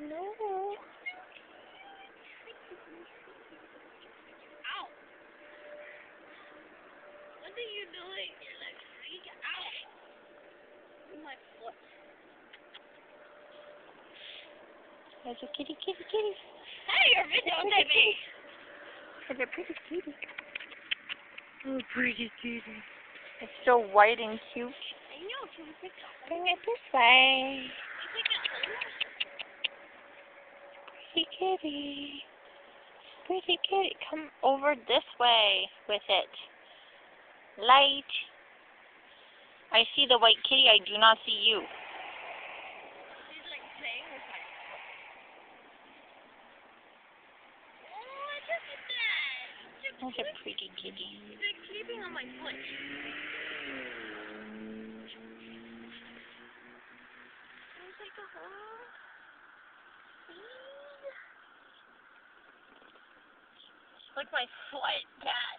No. Ow. What are you doing? You're like freak out. Oh my foot. There's a kitty, kitty, kitty. Hey, you're videotaping. There's a pretty kitty. Oh, pretty kitty. It's so white and cute. I know, take? Bring it this way. Take that home? Pretty kitty. Pretty kitty. Come over this way with it. Light. I see the white kitty. I do not see you. She's like playing with my. Oh, look at that. That's a pretty kitty. She's like sleeping on my foot. It's like a hole. Like my foot, Dad.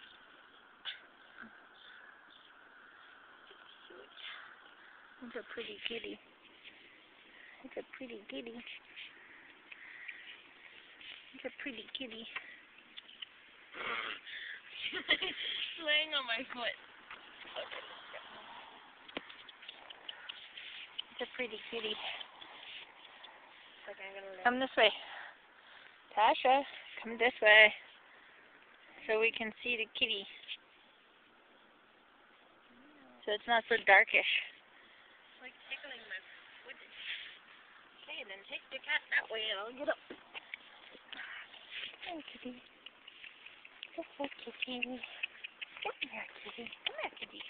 It's a pretty kitty. It's a pretty kitty. It's a pretty kitty. laying on my foot. It's a pretty kitty. Like I'm gonna. Come this way. Tasha, come this way. So we can see the kitty. So it's not so darkish. It's like tickling my. Okay, then take the cat that way and I'll get up. Come, kitty. Kitty. Come here, kitty. Come here, kitty.